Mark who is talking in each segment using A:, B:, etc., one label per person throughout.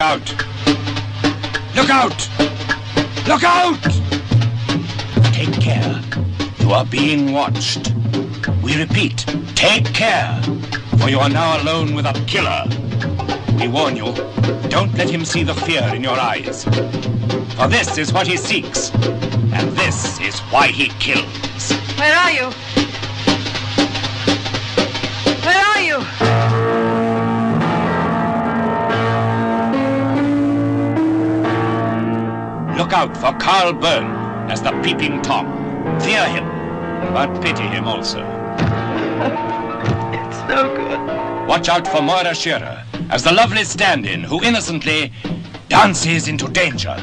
A: out! Look out! Look out! Take care. You are being watched. We repeat, take care, for you are now alone with a killer. We warn you, don't let him see the fear in your eyes. For this is what he seeks, and this is why he kills.
B: Where are you?
A: Look out for Carl Boehm as the peeping Tom. Fear him, but pity him also.
B: It's no good.
A: Watch out for Moira Shearer as the lovely stand-in who innocently dances into danger.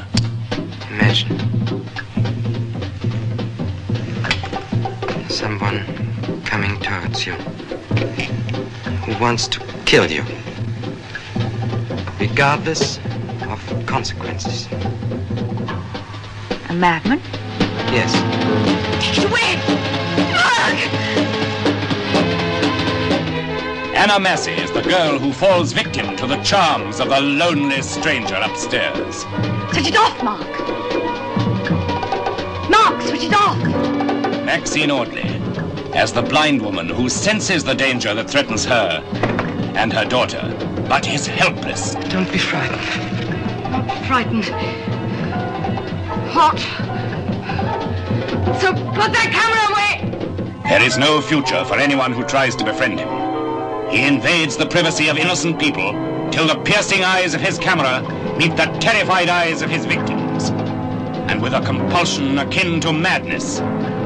C: Imagine. Someone coming towards you who wants to kill you, regardless of consequences.
B: A madman?
C: Yes.
B: You win!
A: Anna Massey is the girl who falls victim to the charms of the lonely stranger upstairs.
B: Switch it off, Mark. Mark, switch it off.
A: Maxine Audley as the blind woman who senses the danger that threatens her and her daughter, but is helpless.
C: Don't be frightened.
B: Not frightened. Hot. So put that camera away.
A: There is no future for anyone who tries to befriend him. He invades the privacy of innocent people till the piercing eyes of his camera meet the terrified eyes of his victims. And with a compulsion akin to madness,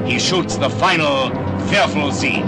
A: he shoots the final fearful scene.